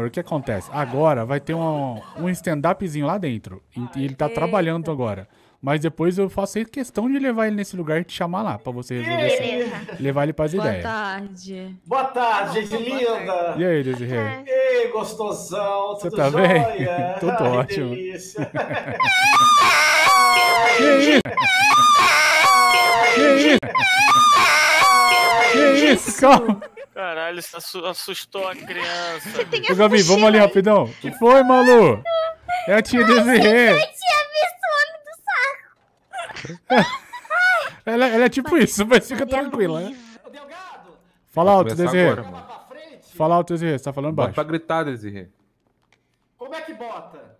O que acontece? Agora vai ter um, um stand-upzinho lá dentro. E ele tá trabalhando agora. Mas depois eu faço questão de levar ele nesse lugar e te chamar lá, pra você resolver esse- Levar ele pras Boa ideias. tarde. Boa tarde, gente linda. E aí, Desirê? Ei, gostosão, Você tudo tá bem? Tudo Ai, ótimo. delícia. Que isso? Que isso? Que isso? Calma. Caralho, isso assu- assustou a criança. Ô, Gabi, vamos ali rapidão. O que foi, Malu? É a tia Desirê. Ela, ela é tipo isso, mas fica tranquila, né? Fala alto, Desirê. Fala alto, Desirê. Você tá falando Bota baixo. pra gritar, Desirê. Como é que bota?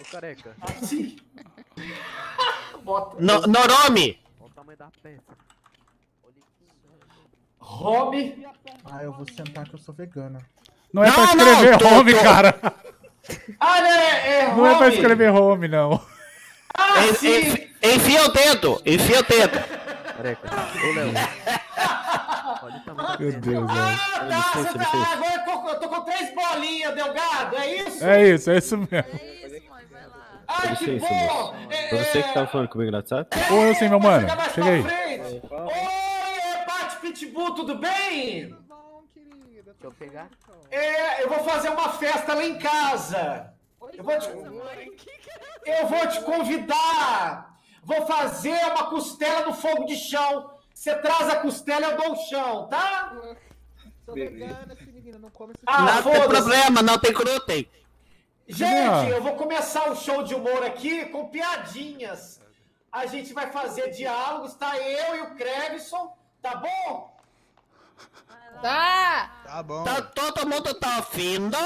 Ô, careca. Assim. Bota. No, Norome! Olha o tamanho da peça. Home. Ah, eu vou sentar que eu sou vegana. Não é pra Não, não, escrever tô- home, tô- cara. Ah, né? É Não é pra home. escrever home, não. Ah, En- sim. enfi- Enfia o dedo! Enfia o dedo! Careca. Ô, Léo. Meu. Deus, velho. Ah, tá. licença, Você tá... licença. Agora eu tô, eu tô com três bolinhas, Delgado, é isso? É isso, é isso mesmo. É isso, mãe, vai lá. Ai, que licença, bom. moço. É, Foi você que é, tava falando comigo no WhatsApp? Oi, eu sim, meu mano. Chega mais Chega aí. pra frente. Oi, é Pitbull, tudo bem? Deixa eu pegar. É, eu vou fazer uma festa lá em casa. Eu vou te, eu vou te convidar. Vou fazer uma costela no fogo de chão. Você traz a costela, eu dou o chão, tá? Sou vegana, esse menino não come esse Ah, não tem foda-se. problema, não tem glúten. Gente, Ah. eu vou começar o show de humor aqui com piadinhas. A gente vai fazer diálogos, tá? Eu e o Crevson, tá bom? Tá! Tá bom. Tá, todo mundo tá ouvindo?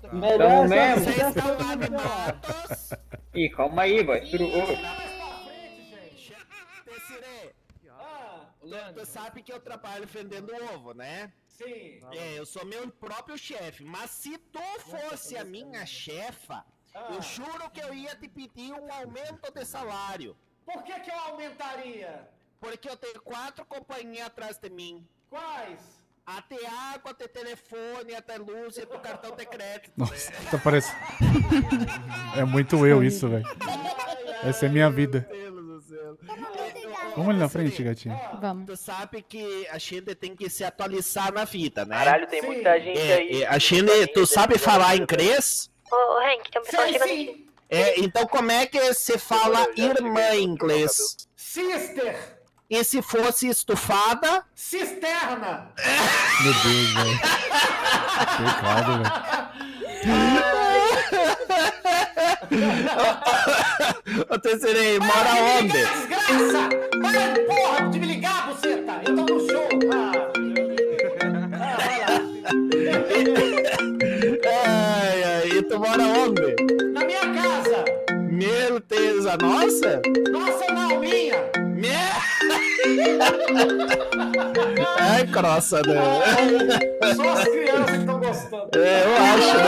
Tamo mesmo? Vocês estão animados? Ih, calma aí, vai. Ah, tu, tu sabe que eu trabalho vendendo ovo, né? sim. É, eu sou meu próprio chefe. Mas se tu fosse a minha chefa, eu juro que eu ia te pedir um aumento de salário. Por que, que eu aumentaria? Porque eu tenho quatro companhias atrás de mim. Quais? Até água, até telefone, até luz e até cartão de crédito. Nossa, tá parecendo. É muito eu isso, velho. Essa é minha vida. Vamos ali na frente, gatinho. Vamos. Tu sabe que a gente tem que se atualizar na vida, né? Caralho, tem Sim. muita gente É, aí. é, a gente, tu sabe falar inglês? Ô, Hank, tem um pessoal chegando sim. aqui. É, então como é que se fala irmã em inglês? Sister. E se fosse estufada? Cisterna. Meu Deus, velho. Pecado, velho. Eu terceirei, mora de onde? desgraça! Para, porra, de me ligar, buceta! Eu tô no show! Vai lá. Ai, ai, e tu mora onde? Na minha casa! Meu Deus, a nossa? Nossa, não, minha! Ai, crossa, né? Só as crianças que estão gostando. É, eu acho, né?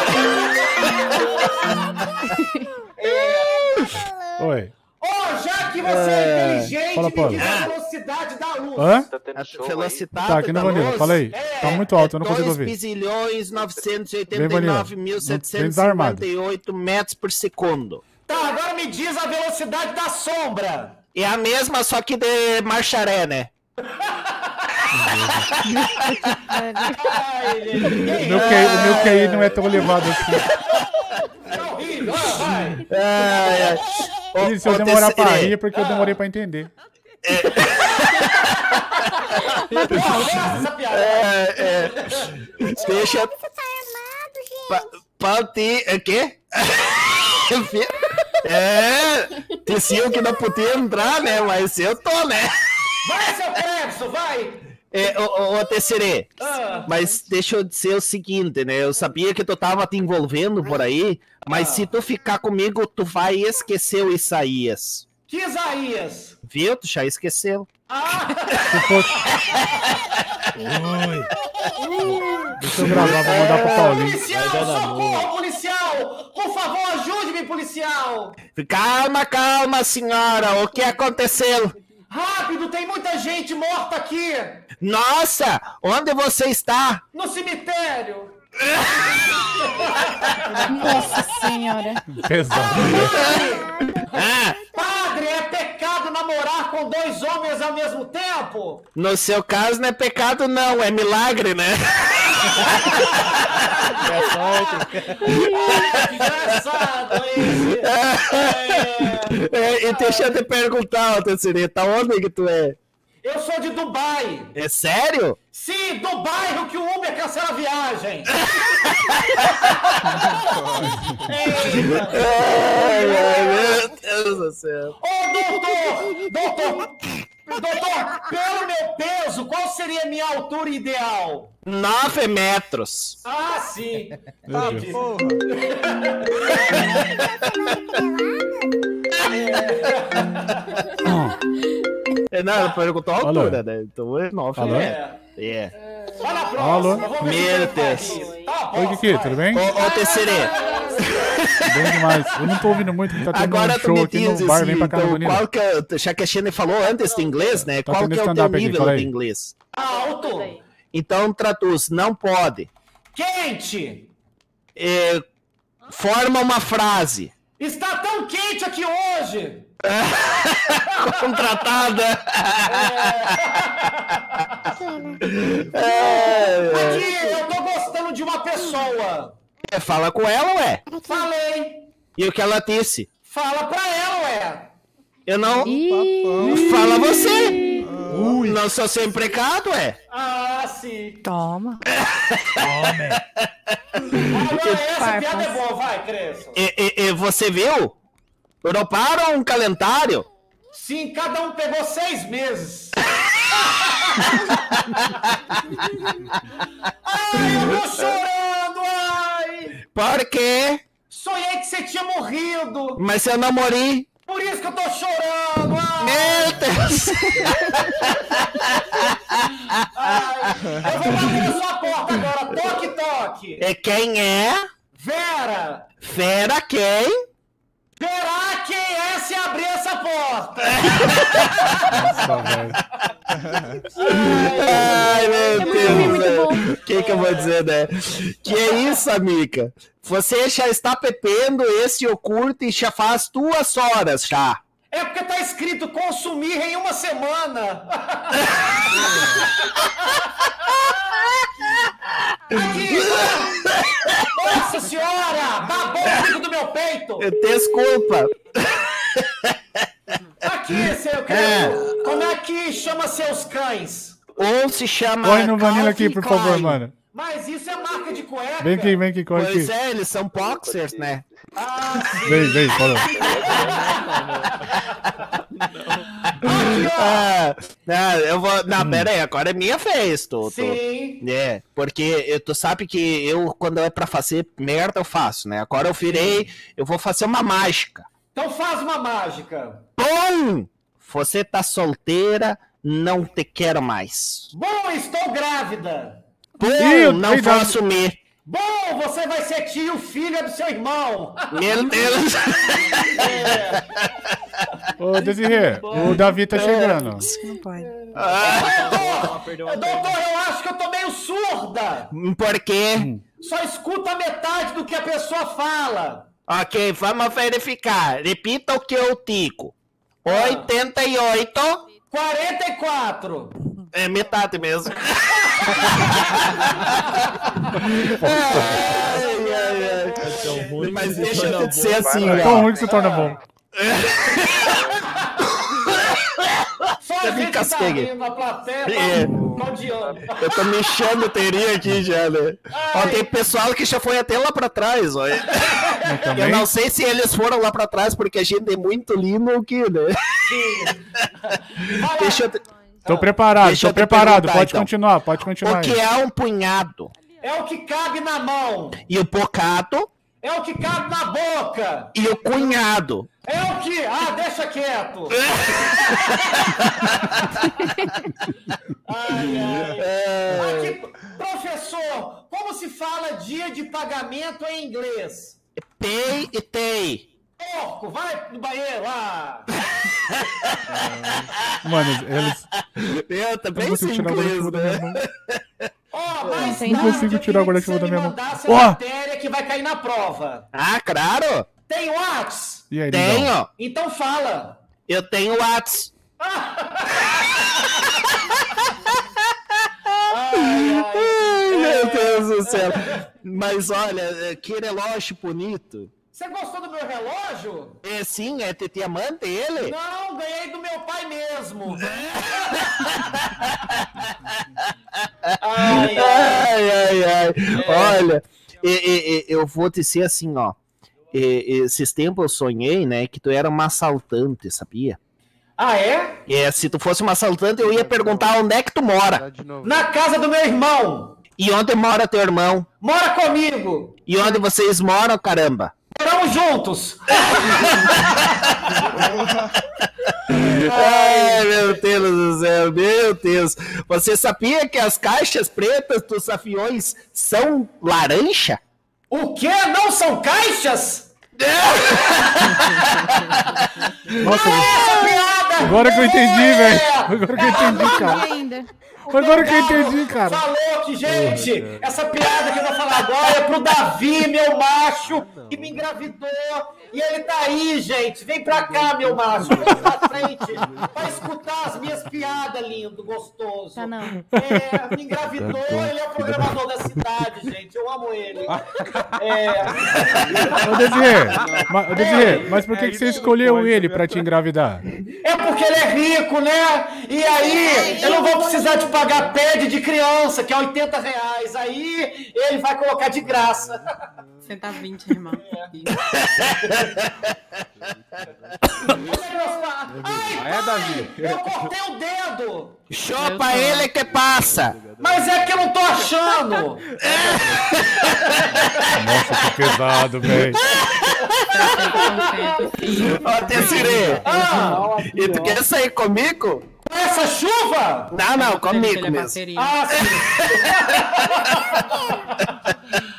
Oi. Ô, já que você é, inteligente, Fala, me diz a velocidade da luz. Hã? Tá tendo A show aí. velocidade Tá, aqui no da Vanilla. luz Fala aí. Tá muito alto, eu não consigo 2 ouvir. bilhões Vem, Vanilla. Não- vem desarmado. 989.758 metros por segundo. Tá, agora me diz a velocidade da sombra. É a mesma, só que de marcharé, né? Ai, gente, O meu, QI, o meu QI não é tão elevado assim. é E se eu demorar pra rir é porque eu demorei pra entender. Essa, essa piada. É, é. Deixa. Pa, pra ti. É quê? É. Dizia que não podia entrar, né? Mas eu tô, né? Vai, seu Clebson, vai. É, ô, ô, Ah. mas deixa eu dizer o seguinte, né? Eu sabia que tu tava te envolvendo por aí, mas Ah. se tu ficar comigo, tu vai esquecer o Isaías. Que Isaías? Viu? Tu já esqueceu. Ah, Se fosse... Oi. Deixa eu gravar, vou mandar pro Paulinho. policial, socorro, policial. Por favor, ajude-me, policial. Calma, calma, senhora. O que aconteceu? Rápido, tem muita gente morta aqui. Nossa, onde você está? No cemitério. Nossa senhora. Pesado. Namorar com dois homens ao mesmo tempo? No seu caso não é pecado não, é milagre, né? Desgraçado, hein? É, e deixa eu te perguntar, ô Tessereta, onde que tu é? Eu sou de Dubai. É sério? Sim, do bairro que o Uber cancela a viagem. Eita. Ai, ai, Deus do céu. Ô, doutor! Doutor! Doutor, pelo meu peso, qual seria a minha altura ideal? 9 metros. Ah, sim. Meu Deus. É, Não, ela perguntou a altura, né? Então é 9 Alô? metros. É. Olha a próxima. Meu Deus. Tá Oi, Kiki, tudo bem? Ô, ô Bem demais. Eu não tô ouvindo muito, porque tá tendo agora um show me aqui diz no bar, assim, vem pra casa então, qual que é, já que a Xene falou antes de inglês, né? Tá qual que é o teu stand-up aqui, nível fala de inglês? Alto. Então traduz, não pode. Quente. É, forma uma frase. Está tão quente aqui hoje. Contratada. É, Aqui, eu tô gostando de uma pessoa. É, fala com ela, ué. Falei. E o que ela disse? Fala pra ela, ué. Eu não. Ih, Fala você. Não sou seu empregado, ué. Ah, sim. toma. Agora essa farpas. piada é boa, vai, Cresço. E, e- e você viu? Droparam um calendário. Sim, cada um pegou seis meses. ai, eu tô chorando, ai. Por quê? Sonhei que você tinha morrido. Mas eu não morri. Por isso que eu tô chorando, ai. Meu Deus. ai. Eu vou bater na sua porta agora, toque, toque. E quem é? Vera, Fera quem? verá quem é se abrir essa porta. Nossa, velho. Ai, meu muito Deus. O que, que eu vou dizer, né? Que é isso, amiga? Você já está bebendo esse iogurte e já faz duas horas já. É porque tá escrito consumir em uma semana. Aqui! Nossa senhora! Babou o do meu peito! Desculpa. Aqui, seu querido! Como é que chama seus cães? Ou se chama. Corre no Vanilla aqui, por favor, Klein. mano. Mas isso é marca de cueca! Vem aqui, vem aqui, corre Pois aqui. é, eles são boxers, né? Ah, sim. Vem, vem, ó! Ah, não, eu vou. Não, pera aí, agora é minha vez, tu- Sim! É, porque eu- tu sabe que eu, quando é pra fazer merda, eu faço, né? Agora eu virei, eu vou fazer uma mágica. Então faz uma mágica! Bom! Você tá solteira, não te quero mais. Bom, estou grávida! Bom, Ih, não vou assumir. Bom, você vai ser tio, filha do seu irmão! Meu Deus. Ô, Desirê, o Davi tá chegando. Não pode. Doutor, doutor, eu acho que eu tô meio surda! Por quê? Só escuta metade do que a pessoa fala! Ok, vamos verificar. Repita o que eu digo. 88 44! é metade mesmo. ai, ai, ai. Mas deixa eu te dizer assim, É tão ruim que se torna bom. Só a Eu me gente tá plateia É. tá odiando. Eu tô me enchendo teria aqui já, né? Ó, tem pessoal que já foi até lá pra trás, ó. Eu Eu não sei se eles foram lá pra trás porque a gente é muito lindo aqui, né? Vai Deixa eu. Tô preparado, Deixa tô preparado. Pode então. continuar, pode continuar O aí. que é um punhado? É o que cabe na mão! E o bocado? É o que cabe na boca! E o cunhado? É o que. Ah, deixa quieto! ai, ai. Aqui, professor, como se fala dia de pagamento em inglês? Pay e tei. Porco, vai no banheiro lá! Mano, eles. Eu Eu também não sei consigo tirar o inglês, né? da minha mão. Ó, mas tem Não consigo eu tirar o guarda-chuva você da minha mão. Ó. a matéria que vai cair na prova. Ah, claro! Tem Whats? E aí, Lindão? Tenho! Então fala. Eu tenho Whats. Ai, ai. Meu Deus do céu. Mas olha, é, que relógio bonito. Você gostou do meu relógio? É sim, é te diamante ele? Não, ganhei do meu pai mesmo. ai, ai. Ai, ai, ai. Olha, e- e- e- eu vou te ser assim, ó. E- esses tempos eu sonhei, né, que tu era uma assaltante, sabia? Ah, é? É, se tu fosse uma assaltante, eu ia perguntar onde é que tu mora. Na casa do meu irmão. E onde mora teu irmão? Mora comigo. E onde vocês moram, caramba? Moramos juntos. Ai, meu Deus do céu, meu Deus. Você sabia que as caixas pretas dos aviões são laranja? O quê? Não são caixas? Nossa, Essa piada! agora que eu entendi, É! velho. Agora que eu entendi, cara. Agora que eu entendi, cara. Falou que, gente, essa piada que eu vou falar agora é pro Davi, meu macho, que me engravidou. E ele tá aí, gente. Vem pra cá, meu macho. Vem pra frente. Pra escutar as minhas piadas, lindo, gostoso. Tá não. É, me engravidou, ele é o programador da cidade, gente. Eu amo ele. É, Ô, Desirê, mas, ô, Desirê, mas por que, que você escolheu ele pra te engravidar? é porque ele é rico, né? E aí, eu não vou precisar de pagar TED de criança, que é 80 reais. Aí, ele vai colocar de graça. Você tá 20, irmão. Ai, é, Davi? Eu cortei o dedo! Chupa ele que passa. Mas é que eu não tô achando! Nossa, que pesado, velho. Ó, Tessirê, Ah, e tu quer sair comigo? com essa chuva? Não, não, comigo é mesmo. Ah, sim!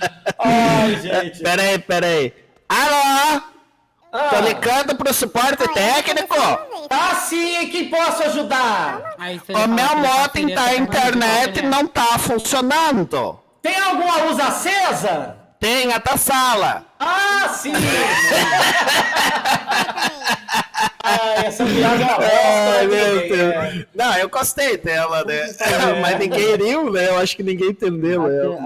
Ai, gente! Peraí, peraí. Alô? Tô Ah, ligando pro suporte técnico. tá sim, quem posso ajudar? Aí O meu é modem da tá internet falando não tá funcionando. Tem alguma luz acesa? Tem a da sala. Ah, sim! Essa piada é bosta, Ai, meu Deus. é. Não, eu gostei dela, né? Mas ninguém riu, né? Eu acho que ninguém entendeu. né?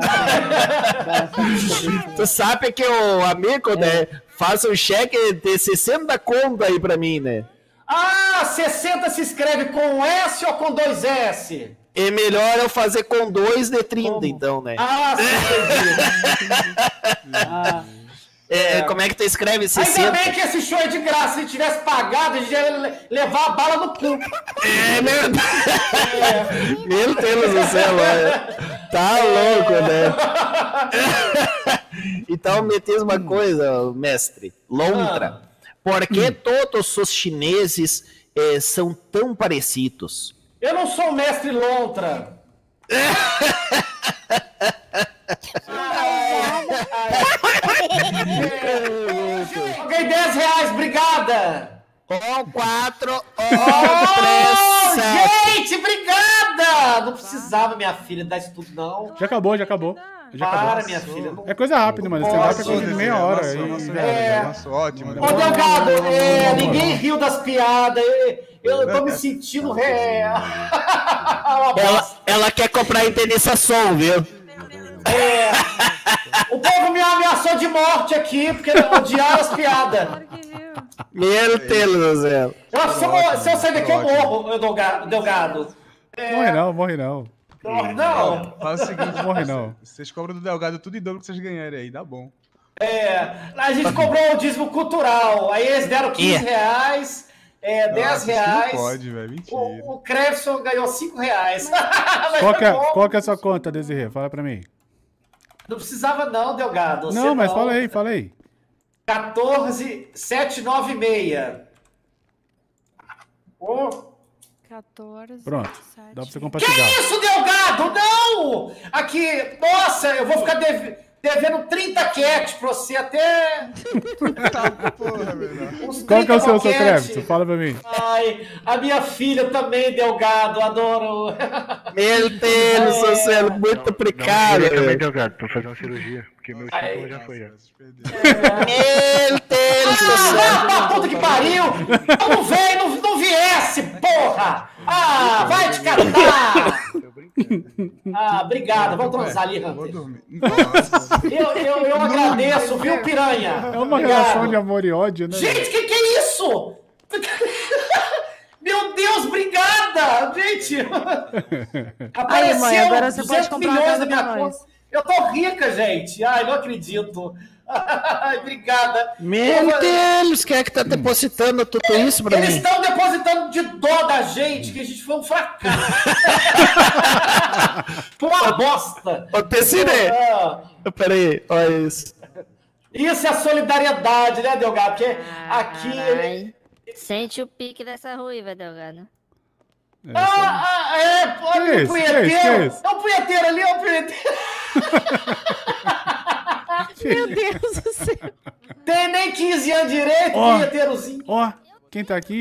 Tu sabe que o amigo, né, faz um cheque de 60 conto aí pra mim, né? Ah, 60 se escreve com S ou com dois S? É melhor eu fazer com dois de 30, então, né? Ah, sim, entendi. Ah. É, como é que tu escreve Ainda 60? bem que esse show é de graça. Se tivesse pagado, a gente ia le- levar a bala no cu. É verdade. Meu Deus do céu, olha. Tá louco, né? Então me diz uma coisa, mestre. Lontra. Por que todos os chineses eh, são tão parecidos? Eu não sou o mestre Lontra. Paguei 10 reais, obrigada. Um, quatro, um, Oh, três, sete. gente, obrigada. Não precisava, minha filha, dar isso tudo, não. Já acabou, já acabou. Já Para, acabou. minha filha. Não... É coisa rápida, mano. Stand-up é Posso, coisa de meia hora. Nossa, e- nossa, É. nossa, ótimo. Ô, Delgado, é, ninguém riu das piadas. Eu, eu tô me sentindo ré. Ela, ela quer comprar indenização, viu? É. O povo me ameaçou de morte aqui, porque odiaram as piadas. Meu Deus do céu. Que se eu, sair daqui, eu morro, eu Delgado. Morre não, morre não. Não, não. Faz o seguinte, Morre não. vocês cobram do Delgado tudo em dobro que vocês ganharem aí, dá bom. É, a gente cobrou o dízimo cultural. Aí eles deram 15 É. reais, é, 10 Nossa, isso reais. Não pode, velho, mentira. O, o Crefson ganhou 5 reais. Qual que, é, tá bom. qual que é a sua conta, Desirê? Fala pra mim. Não precisava não, Delgado. Você Não, mas fala aí, fala aí. 14796. Ô, 14. Pronto. Dá pra você Que compartilhar. isso, Delgado? Não! Aqui, nossa, eu vou ficar devendo. devendo 30 cat pra você até. Porra, velho. uns Qual que é o 30 seu, seu crédito? Fala pra mim. Ai, a minha filha também, Delgado, adoro. Meu Deus, seu céu, muito precário. também, Delgado, pra fazer uma cirurgia, porque meu estômago já foi. Já. Meu Deus, seu céu. Ah, puta que pariu! Não veio, não, não viesse, porra! Ah, vai te catar! Ah, obrigado, vamos transar ali, Hunter. Eu, eu, eu agradeço, viu, piranha? É uma Obrigado. relação de amor e ódio, né? Gente, que que é isso? Meu Deus, obrigada! Gente! Aí, mãe, agora você 200 pode comprar na minha conta. Eu tô rica, gente. Ai, não acredito. Obrigada. Meu Deus, quem é que tá depositando tudo isso pra Eles mim? estão depositando de dó da gente, que a gente foi um fracasso. Foi uma bosta. Ô, Tessine, Ah, peraí, olha isso. Isso é a solidariedade, né, Delgado? Porque Ah, aqui. ele- Sente o pique dessa ruiva, Delgado. Ah, ah, é, pô, Que o punheteiro. isso? É o punheteiro ali, é o punheteiro. Meu Deus do céu. Tem nem 15 anos direito, Ó. punheteirozinho. Ó, quem tá aqui?